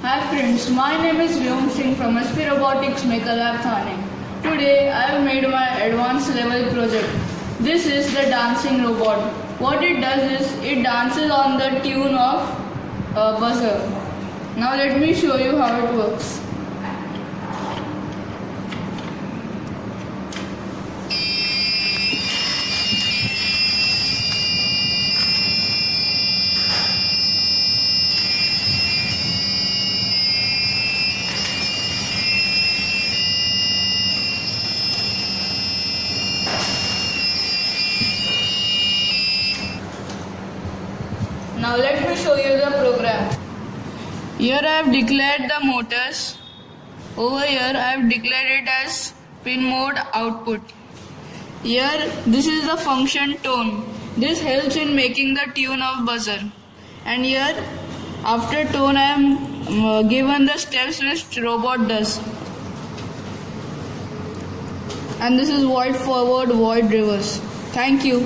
friends, my name is Vyom Singh from SP Robotics Maker Lab Thane. Today I have made my advanced level project. This is the dancing robot. What it does is it dances on the tune of a buzzer. Now let me show you how it works. Now let me show you the program. Here I have declared the motors. Over here I have declared it as pin mode output. Here this is the function tone. This helps in making the tune of buzzer. And here after tone I am uh, given the steps which robot does. And this is void forward, void reverse. Thank you.